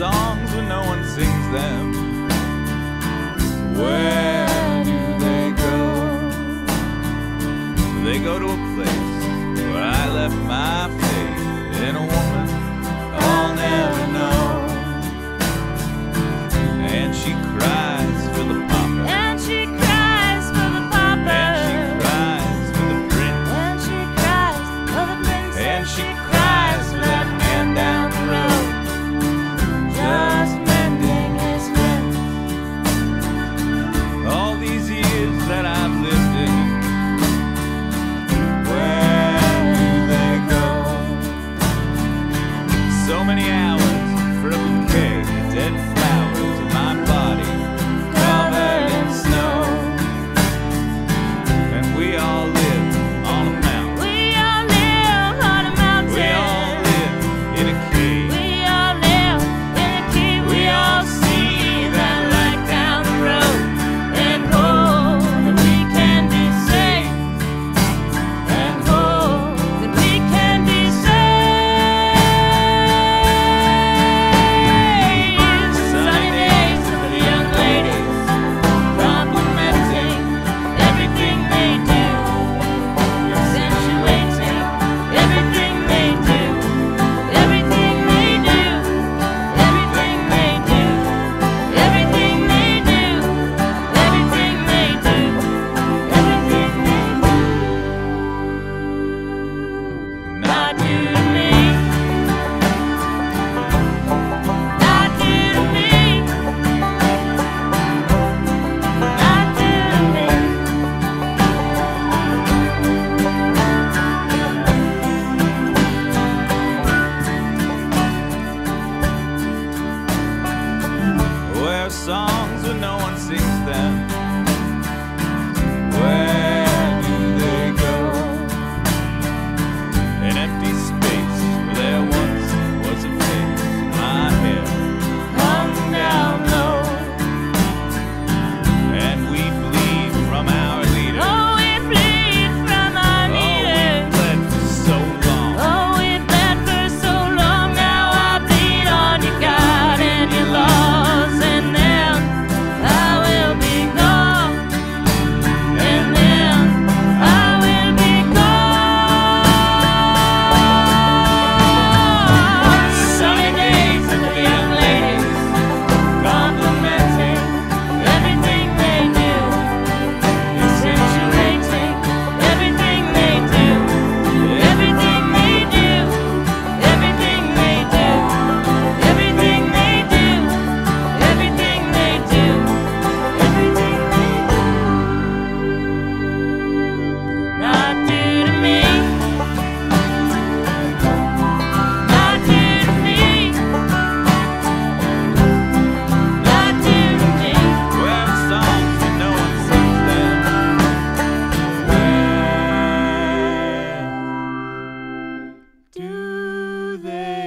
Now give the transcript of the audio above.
songs when no one sings them. Where do they go? They go to a place where I left my faith in a woman I'll never know. songs, when no one sings them. they